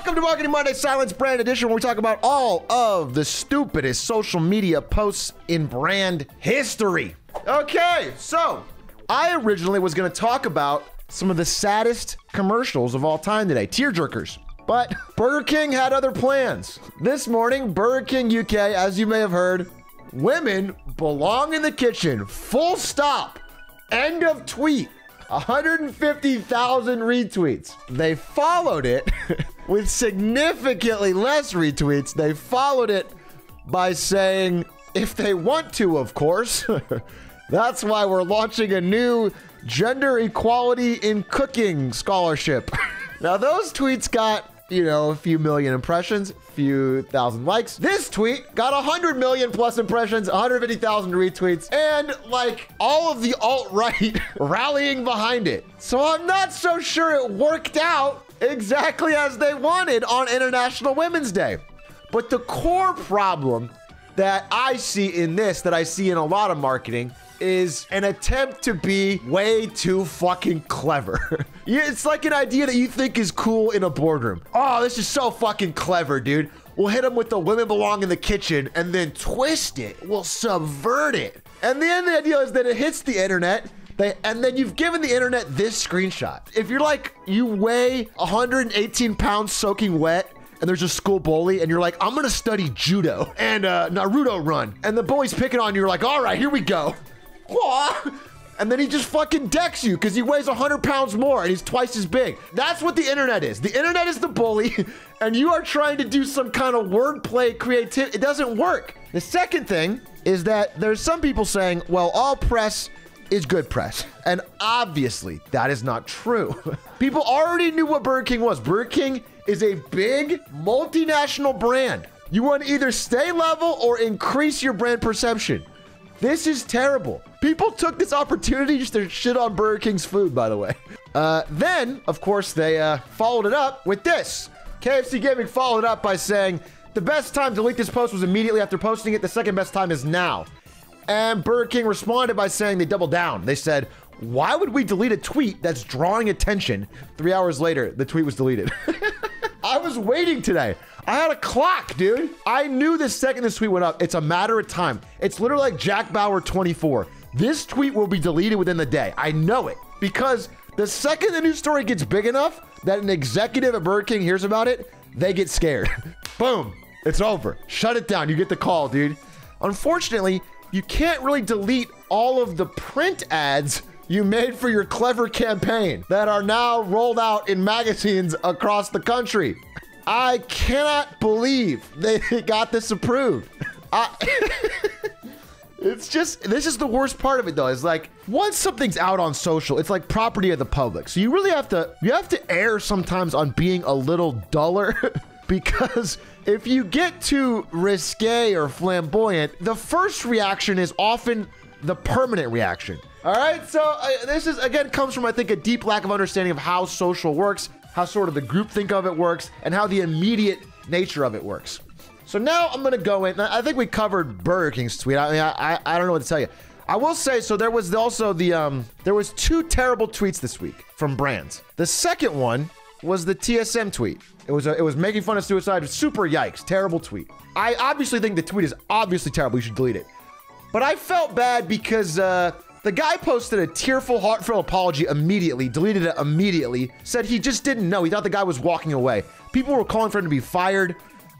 Welcome to Marketing Monday Silence Brand Edition, where we talk about all of the stupidest social media posts in brand history. Okay, so I originally was going to talk about some of the saddest commercials of all time today, tearjerkers. But Burger King had other plans. This morning, Burger King UK, as you may have heard, women belong in the kitchen. Full stop. End of tweet. 150,000 retweets. They followed it with significantly less retweets. They followed it by saying, if they want to, of course. That's why we're launching a new gender equality in cooking scholarship. now, those tweets got you know, a few million impressions, few thousand likes. This tweet got 100 million plus impressions, 150,000 retweets, and like all of the alt-right rallying behind it. So I'm not so sure it worked out exactly as they wanted on International Women's Day. But the core problem that I see in this, that I see in a lot of marketing, is an attempt to be way too fucking clever. it's like an idea that you think is cool in a boardroom. Oh, this is so fucking clever, dude. We'll hit them with the women belong in the kitchen and then twist it. We'll subvert it. And then the idea is that it hits the internet. They, and then you've given the internet this screenshot. If you're like, you weigh 118 pounds soaking wet and there's a school bully, and you're like, I'm gonna study judo and uh, Naruto run. And the bully's picking on you, you're like, all right, here we go. And then he just fucking decks you because he weighs 100 pounds more and he's twice as big. That's what the internet is. The internet is the bully, and you are trying to do some kind of wordplay creativity. It doesn't work. The second thing is that there's some people saying, well, all press is good press. And obviously, that is not true. People already knew what Burger King was. Burger King is a big multinational brand. You want to either stay level or increase your brand perception. This is terrible. People took this opportunity just to shit on Burger King's food, by the way. Uh, then, of course, they uh, followed it up with this. KFC Gaming followed up by saying, the best time to delete this post was immediately after posting it. The second best time is now. And Burger King responded by saying they doubled down. They said, why would we delete a tweet that's drawing attention? Three hours later, the tweet was deleted. Was waiting today. I had a clock, dude. I knew the second this tweet went up, it's a matter of time. It's literally like Jack Bauer 24. This tweet will be deleted within the day. I know it because the second the news story gets big enough that an executive at Burger King hears about it, they get scared. Boom. It's over. Shut it down. You get the call, dude. Unfortunately, you can't really delete all of the print ads you made for your clever campaign that are now rolled out in magazines across the country. I cannot believe they got this approved. I, it's just this is the worst part of it though. Is like once something's out on social, it's like property of the public. So you really have to you have to err sometimes on being a little duller because if you get too risque or flamboyant, the first reaction is often the permanent reaction. All right, so uh, this is again comes from I think a deep lack of understanding of how social works, how sort of the group think of it works, and how the immediate nature of it works. So now I'm gonna go in. I think we covered Burger King's tweet. I mean, I, I, I don't know what to tell you. I will say so. There was also the um, there was two terrible tweets this week from brands. The second one was the TSM tweet. It was a, it was making fun of suicide. Super yikes! Terrible tweet. I obviously think the tweet is obviously terrible. You should delete it. But I felt bad because. Uh, the guy posted a tearful, heartfelt apology immediately, deleted it immediately, said he just didn't know. He thought the guy was walking away. People were calling for him to be fired.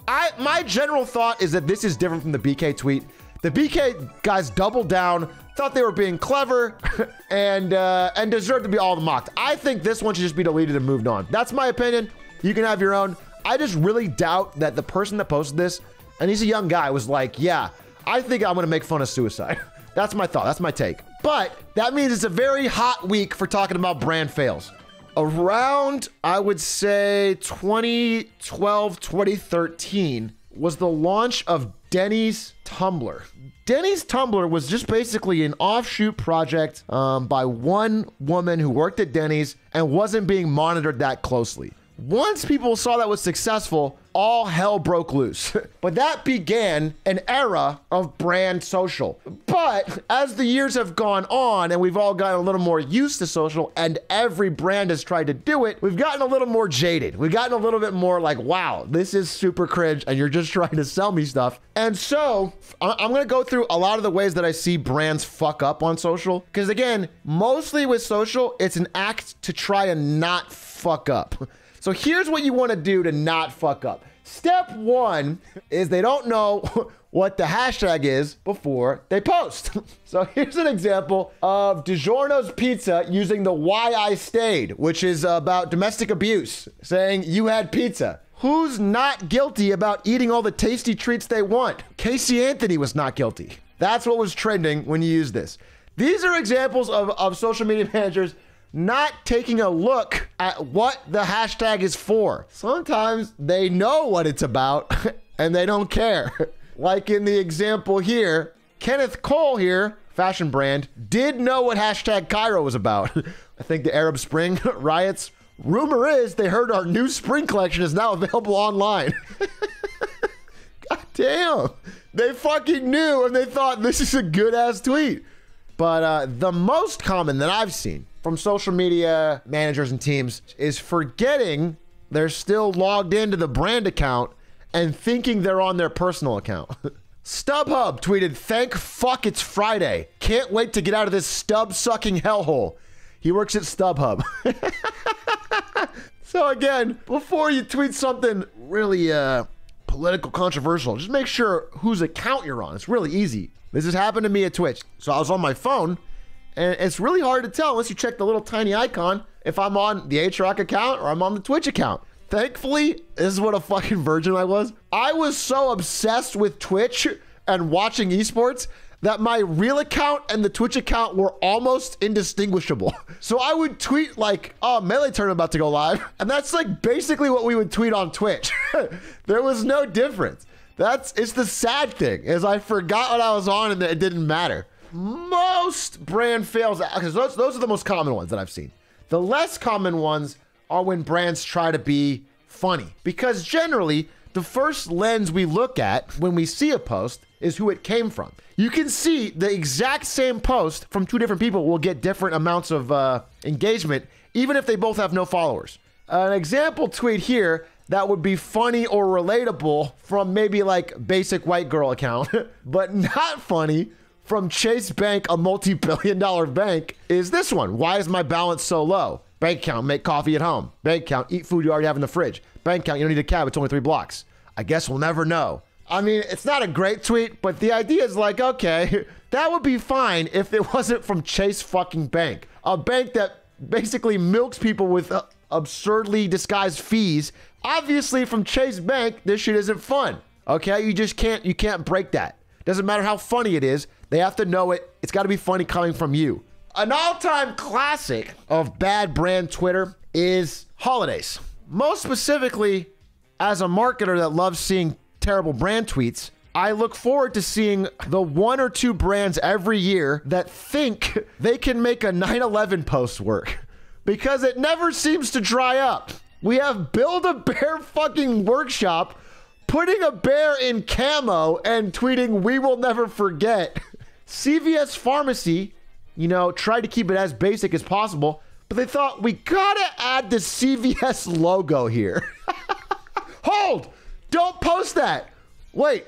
I my general thought is that this is different from the BK tweet. The BK guys doubled down, thought they were being clever, and uh, and deserved to be all mocked. I think this one should just be deleted and moved on. That's my opinion. You can have your own. I just really doubt that the person that posted this, and he's a young guy, was like, yeah, I think I'm gonna make fun of suicide. That's my thought. That's my take. But that means it's a very hot week for talking about brand fails. Around, I would say 2012, 2013 was the launch of Denny's Tumblr. Denny's Tumblr was just basically an offshoot project um, by one woman who worked at Denny's and wasn't being monitored that closely. Once people saw that was successful, all hell broke loose. but that began an era of brand social. But as the years have gone on and we've all gotten a little more used to social and every brand has tried to do it, we've gotten a little more jaded. We've gotten a little bit more like, wow, this is super cringe and you're just trying to sell me stuff. And so I'm going to go through a lot of the ways that I see brands fuck up on social. Because again, mostly with social, it's an act to try and not fuck up. So here's what you want to do to not fuck up. Step one is they don't know what the hashtag is before they post. So here's an example of DiGiorno's Pizza using the why I stayed, which is about domestic abuse, saying you had pizza. Who's not guilty about eating all the tasty treats they want? Casey Anthony was not guilty. That's what was trending when you use this. These are examples of, of social media managers not taking a look at what the hashtag is for. Sometimes they know what it's about and they don't care. like in the example here, Kenneth Cole here, fashion brand, did know what hashtag Cairo was about. I think the Arab Spring riots. Rumor is they heard our new spring collection is now available online. God damn. They fucking knew and they thought this is a good ass tweet. But uh, the most common that I've seen from social media managers and teams is forgetting they're still logged into the brand account and thinking they're on their personal account. StubHub tweeted, Thank fuck it's Friday. Can't wait to get out of this stub sucking hellhole. He works at StubHub. so, again, before you tweet something really uh, political, controversial, just make sure whose account you're on. It's really easy. This has happened to me at Twitch. So, I was on my phone and it's really hard to tell unless you check the little tiny icon if I'm on the Atrioc account or I'm on the Twitch account. Thankfully, this is what a fucking virgin I was. I was so obsessed with Twitch and watching esports that my real account and the Twitch account were almost indistinguishable. So I would tweet like, "Oh, melee tournament about to go live," and that's like basically what we would tweet on Twitch. there was no difference. That's it's the sad thing is I forgot what I was on and it didn't matter most brand fails because those, those are the most common ones that I've seen. The less common ones are when brands try to be funny because generally the first lens we look at when we see a post is who it came from. You can see the exact same post from two different people will get different amounts of uh, engagement, even if they both have no followers. An example tweet here that would be funny or relatable from maybe like basic white girl account, but not funny from Chase Bank, a multi billion dollar bank, is this one. Why is my balance so low? Bank account, make coffee at home. Bank account, eat food you already have in the fridge. Bank account, you don't need a cab, it's only three blocks. I guess we'll never know. I mean, it's not a great tweet, but the idea is like, okay, that would be fine if it wasn't from Chase fucking Bank, a bank that basically milks people with uh, absurdly disguised fees. Obviously, from Chase Bank, this shit isn't fun. Okay, you just can't you can't break that. Doesn't matter how funny it is. They have to know it. It's got to be funny coming from you. An all time classic of bad brand Twitter is holidays. Most specifically, as a marketer that loves seeing terrible brand tweets, I look forward to seeing the one or two brands every year that think they can make a 9 11 post work because it never seems to dry up. We have Build a Bear fucking workshop putting a bear in camo and tweeting, We will never forget. CVS Pharmacy, you know, tried to keep it as basic as possible, but they thought we gotta add the CVS logo here. Hold! Don't post that! Wait,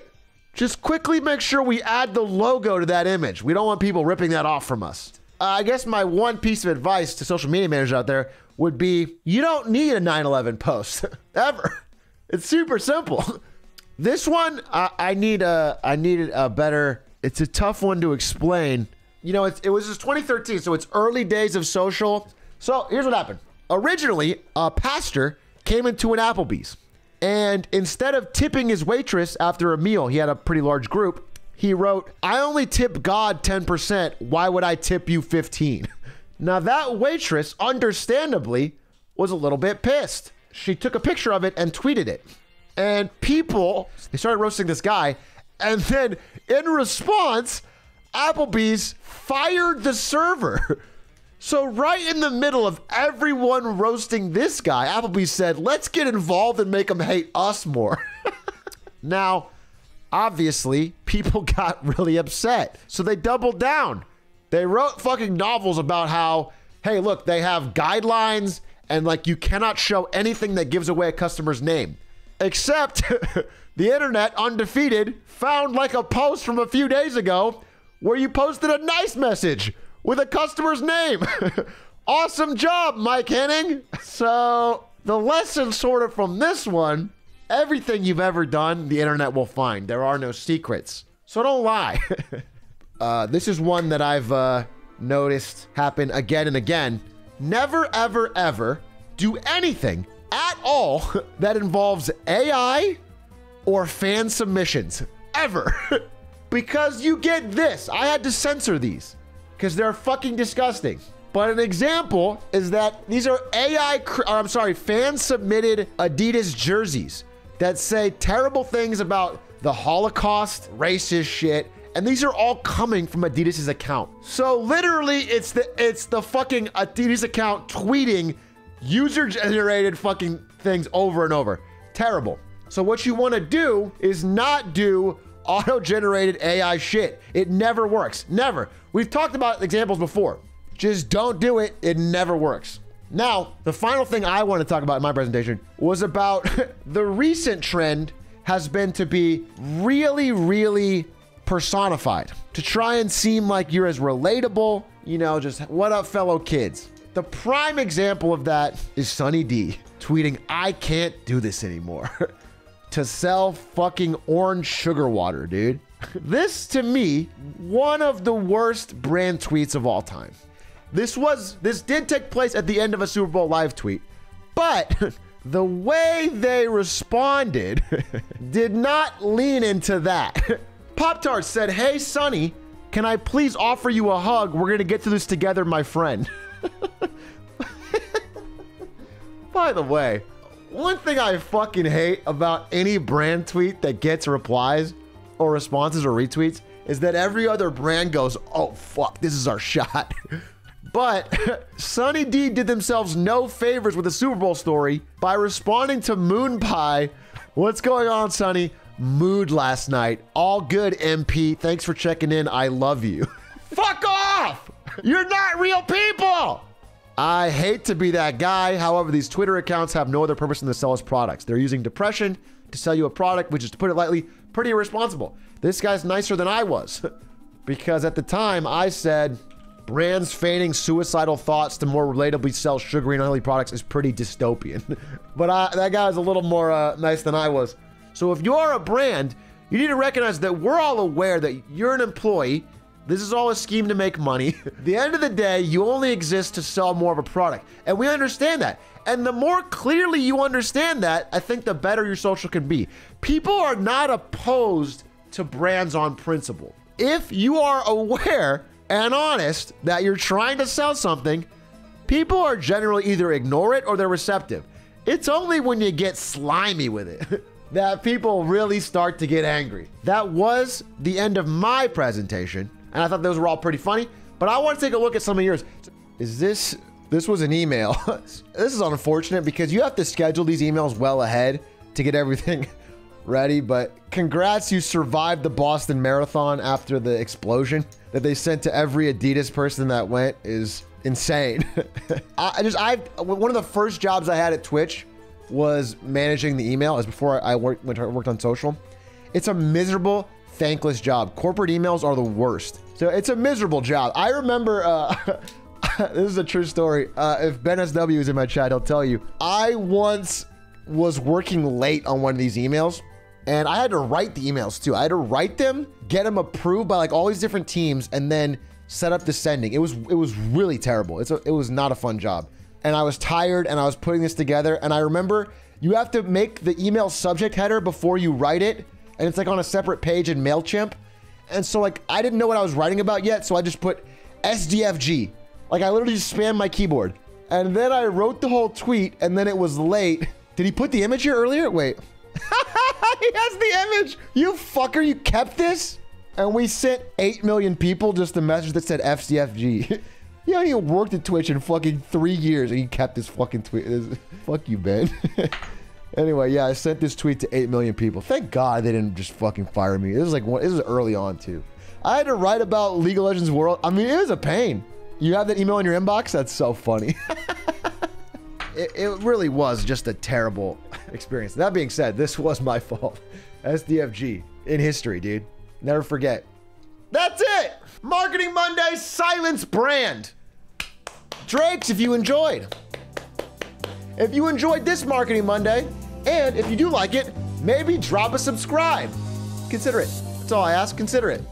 just quickly make sure we add the logo to that image. We don't want people ripping that off from us. Uh, I guess my one piece of advice to social media managers out there would be you don't need a 9 11 post ever. It's super simple. This one, I, I need a I need a better it's a tough one to explain. You know, it was just 2013, so it's early days of social. So here's what happened. Originally, a pastor came into an Applebee's, and instead of tipping his waitress after a meal, he had a pretty large group. He wrote, "I only tip God 10%. Why would I tip you 15?" Now that waitress, understandably, was a little bit pissed. She took a picture of it and tweeted it. And people, they started roasting this guy. And then in response, Applebee's fired the server. So, right in the middle of everyone roasting this guy, Applebee's said, let's get involved and make them hate us more. now, obviously, people got really upset. So, they doubled down. They wrote fucking novels about how, hey, look, they have guidelines and like you cannot show anything that gives away a customer's name. Except the internet, undefeated, found like a post from a few days ago where you posted a nice message with a customer's name. awesome job, Mike Henning. So, the lesson sort of from this one everything you've ever done, the internet will find. There are no secrets. So, don't lie. uh, this is one that I've uh, noticed happen again and again. Never, ever, ever do anything at all that involves AI or fan submissions. Ever. because you get this. I had to censor these because they're fucking disgusting. But an example is that these are AI, I'm sorry, fan submitted Adidas jerseys that say terrible things about the Holocaust, racist shit, and these are all coming from Adidas's account. So literally, it's the it's the fucking Adidas account tweeting user generated fucking things over and over. Terrible. So what you want to do is not do auto generated AI shit. It never works. Never. We've talked about examples before. Just don't do it. It never works. Now, the final thing I want to talk about in my presentation was about the recent trend has been to be really, really personified, to try and seem like you're as relatable, you know, just what up, fellow kids. The prime example of that is Sunny D tweeting, I can't do this anymore. to sell fucking orange sugar water, dude. this to me, one of the worst brand tweets of all time. This was this did take place at the end of a Super Bowl live tweet, but the way they responded did not lean into that. Pop Tart said, Hey, Sunny, can I please offer you a hug? We're to get through this together, my friend. By the way, one thing I fucking hate about any brand tweet that gets replies or responses or retweets is that every other brand goes, oh, fuck, this is our shot. But Sunny D did themselves no favors with the Super Bowl story by responding to Moon Pie. What's going on, Sunny? Mood last night. All good, MP. Thanks for checking in. I love you. Fuck off! You're not real people! I hate to be that guy. However, these Twitter accounts have no other purpose than to sell us products. They're using depression to sell you a product, which is, to put it lightly, pretty irresponsible. This guy's nicer than I was because at the time I said brands feigning suicidal thoughts to more relatably sell sugary and unhealthy products is pretty dystopian. but I, that guy was a little more uh, nice than I was. So if you're a brand, you need to recognize that we're all aware that you're an employee this is all a scheme to make money. the end of the day, you only exist to sell more of a product. And we understand that. And the more clearly you understand that, I think the better your social can be. People are not opposed to brands on principle. If you are aware and honest that you're trying to sell something, people are generally either ignore it or they're receptive. It's only when you get slimy with it that people really start to get angry. That was the end of my presentation and I thought those were all pretty funny. But I want to take a look at some of yours. Is this this was an email? this is unfortunate because you have to schedule these emails well ahead to get everything ready. But congrats, you survived the Boston Marathon after the explosion that they sent to every Adidas person that went is insane. I just I one of the first jobs I had at Twitch was managing the email as before I worked worked on social. It's a miserable thankless job. Corporate emails are the worst. So it's a miserable job. I remember, uh, this is a true story. Uh, if Ben SW is in my chat, he'll tell you. I once was working late on one of these emails and I had to write the emails too. I had to write them, get them approved by like all these different teams, and then set up the sending. It was it was really terrible. It's a, it was not a fun job, and I was tired, and I was putting this together. And I remember you have to make the email subject header before you write it, and it's like on a separate page in Mailchimp. And so like I didn't know what I was writing about yet, so I just put SDFG. Like I literally just spammed my keyboard. And then I wrote the whole tweet and then it was late. Did he put the image here earlier? Wait. he has the image. You fucker, you kept this? And we sent 8 million people just a message that said SDFG. He hasn't even worked at Twitch in fucking three years, and he kept this fucking tweet. Fuck you, Ben. Anyway, yeah, I sent this tweet to eight million people. Thank God they didn't just fucking fire me. This is like one, this was early on too. I had to write about League of Legends World. I mean, it was a pain. You have that email in your inbox? That's so funny. it, it really was just a terrible experience. That being said, this was my fault. SDFG in history, dude. Never forget. That's it. Marketing Monday Silence Brand. Drakes, if you enjoyed. If you enjoyed this Marketing Monday, and if you do like it, maybe drop a subscribe. Consider it. That's all I ask. Consider it.